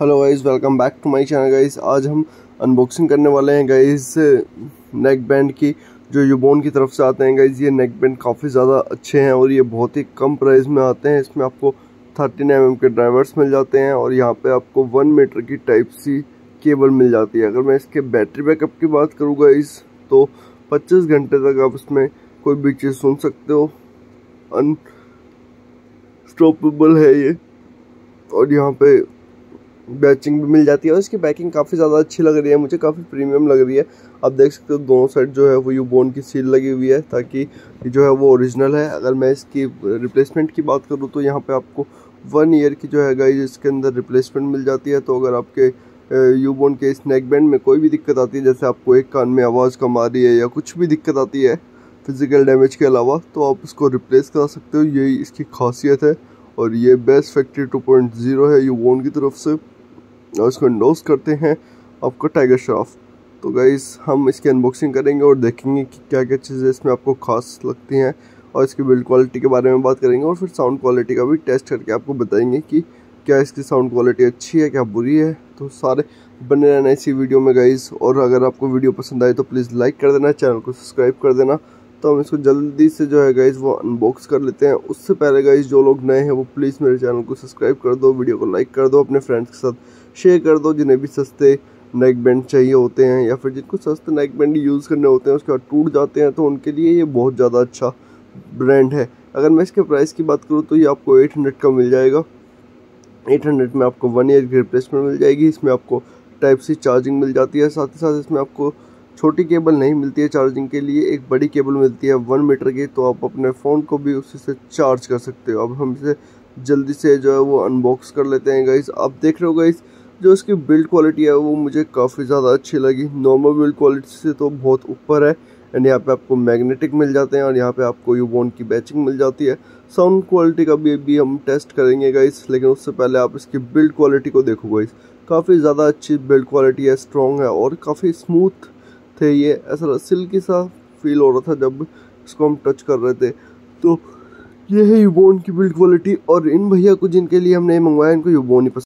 Hello guys welcome back to my channel guys आज हम unboxing करने वाले हैं गाइस नेक बैंड की, जो यूबोन की तरफ़ से आते हैं गाइस ये नेक बैंड काफ़ी ज़्यादा अच्छे हैं और ये बहुत ही कम प्राइस में आते हैं। इसमें आपको थर्टीन एम के ड्राइवर्स मिल जाते हैं और यहाँ पे आपको वन मीटर की टाइप सी केबल मिल जाती है। अगर मैं इसके बैटरी बैकअप की बात करूँ गाइस तो पच्चीस घंटे तक आप इसमें कोई भी चीज़ सुन सकते हो। अनस्टॉपेबल है ये। और यहाँ पे बैचिंग भी मिल जाती है और इसकी पैकिंग काफ़ी ज़्यादा अच्छी लग रही है, मुझे काफ़ी प्रीमियम लग रही है। आप देख सकते हो दोनों साइड जो है वो यू बोन की सील लगी हुई है ताकि जो है वो ओरिजिनल है। अगर मैं इसकी रिप्लेसमेंट की बात करूँ तो यहाँ पे आपको वन ईयर की जो है गाइज़ इसके अंदर रिप्लेसमेंट मिल जाती है। तो अगर आपके यू बोन के स्नैक बैंड में कोई भी दिक्कत आती है, जैसे आपको एक कान में आवाज़ कम आ रही है या कुछ भी दिक्कत आती है फ़िज़िकल डैमेज के अलावा तो आप उसको रिप्लेस करा सकते हो। यही इसकी खासियत है और ये बेस्ट फैक्ट्री 2.0 है यू बोन की तरफ़ से। और इसको इंडोज करते हैं आपको टाइगर श्रॉफ तो गाइज़ हम इसकी अनबॉक्सिंग करेंगे और देखेंगे कि क्या क्या चीज़ें इसमें आपको खास लगती हैं और इसकी बिल्ड क्वालिटी के बारे में बात करेंगे और फिर साउंड क्वालिटी का भी टेस्ट करके आपको बताएँगे कि क्या इसकी साउंड क्वालिटी अच्छी है, क्या बुरी है। तो सारे बने रहना इसी वीडियो में गाइज़ और अगर आपको वीडियो पसंद आए तो प्लीज़ लाइक कर देना चैनल को सब्सक्राइब कर देना तो हम इसको जल्दी से जो है गाइज़ वो अनबॉक्स कर लेते हैं। उससे पहले गाइज़ जो लोग नए हैं, वो प्लीज़ मेरे चैनल को सब्सक्राइब कर दो वीडियो को लाइक कर दो, अपने फ्रेंड्स के साथ शेयर कर दो, जिन्हें भी सस्ते नेक बैंड चाहिए होते हैं, या फिर जिनको सस्ते नेक बैंड यूज़ करने होते हैं, उसके बाद टूट जाते हैं तो उनके लिए ये बहुत ज़्यादा अच्छा ब्रांड है। अगर मैं इसके प्राइस की बात करूँ तो ये आपको एट हंड्रेड का मिल जाएगा। एट हंड्रेड में आपको वन ईयर की रिप्लेसमेंट मिल जाएगी, इसमें आपको टाइप सी चार्जिंग मिल जाती है। साथ ही साथ इसमें आपको छोटी केबल नहीं मिलती है चार्जिंग के लिए, एक बड़ी केबल मिलती है वन मीटर की तो आप अपने फ़ोन को भी उसी से चार्ज कर सकते हो। अब हम इसे जल्दी से जो है वो अनबॉक्स कर लेते हैं गाइस आप देख रहे हो गाइस जो इसकी बिल्ड क्वालिटी है, वो मुझे काफ़ी ज़्यादा अच्छी लगी। नॉर्मल बिल्ड क्वालिटी से तो बहुत ऊपर है एंड यहाँ पे आपको मैग्नेटिक मिल जाते हैं, और यहाँ पे आपको यूबोन की बैचिंग मिल जाती है। साउंड क्वालिटी का भी भी हम टेस्ट करेंगे गाइस लेकिन उससे पहले आप इसकी बिल्ड क्वालिटी को देखो गाइस काफ़ी ज़्यादा अच्छी बिल्ड क्वालिटी है स्ट्रॉन्ग है, और काफ़ी स्मूथ थे, ये ऐसा सिल्की सा फील हो रहा था जब इसको हम टच कर रहे थे। तो ये है यूबोन की बिल्ड क्वालिटी और इन भैया को जिनके लिए हमने मंगवाया, इनको यूबोन ही पसंद